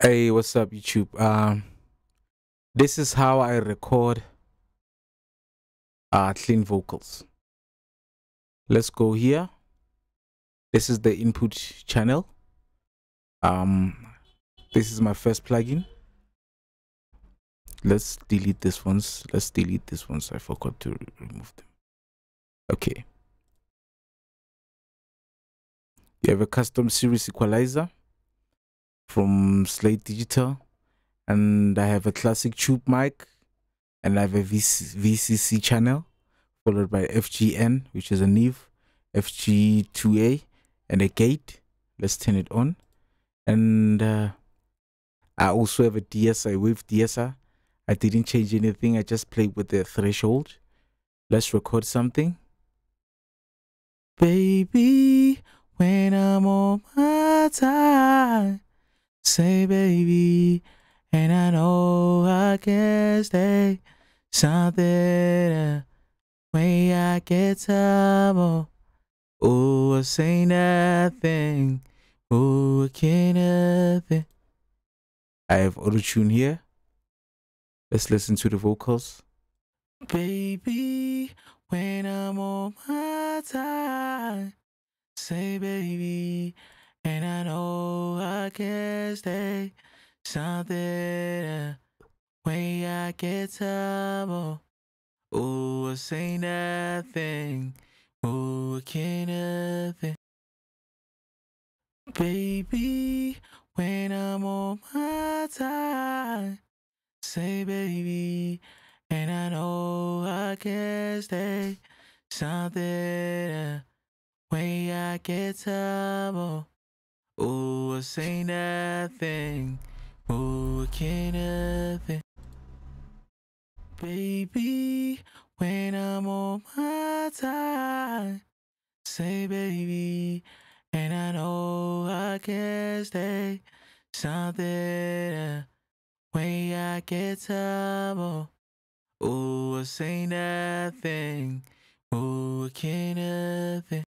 Hey, what's up, YouTube? Um, this is how I record uh, clean vocals. Let's go here. This is the input channel. Um, this is my first plugin. Let's delete this ones. Let's delete this ones. I forgot to remove them. Okay. You have a custom series equalizer from Slate Digital, and I have a classic tube mic, and I have a VC, VCC channel, followed by FGN, which is a Neve, FG2A, and a gate. Let's turn it on, and uh, I also have a DSI wave DSI. I didn't change anything. I just played with the threshold. Let's record something. Baby, when I'm on my time. Say, baby, and I know I can stay something when I get time. Oh, I say nothing. Oh, I can't nothing. I have auto tune here. Let's listen to the vocals. Baby, when I'm on my time, say, baby, and I know I can stay something uh, when I get time. Oh, I say nothing. Oh, I can't nothing. Baby, when I'm on my time, say baby, and I know I can't stay something uh, when I get time. Oh, I say nothing. Oh, I can't nothing. Baby, when I'm on my time, say baby, and I know I can't stay something uh, when I get time. Oh, I say nothing. Oh, I can't nothing.